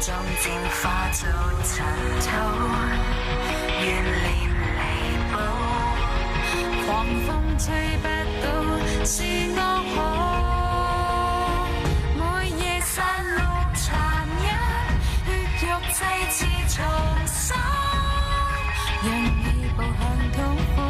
终渐化做尘土，怨念弥补，狂风吹不到，是我错。每夜散落残忍，血肉祭祀重生，让你步向痛苦。